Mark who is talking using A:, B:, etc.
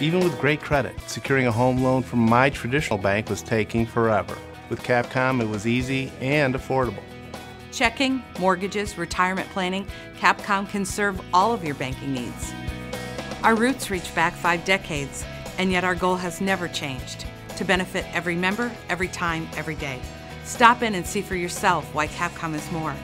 A: Even with great credit, securing a home loan from my traditional bank was taking forever. With CAP COM, it was easy and affordable.
B: Checking, mortgages, retirement planning, CAP COM can serve all of your banking needs. Our roots reach back five decades, and yet our goal has never changed to benefit every member, every time, every day. Stop in and see for yourself why CAP COM is more.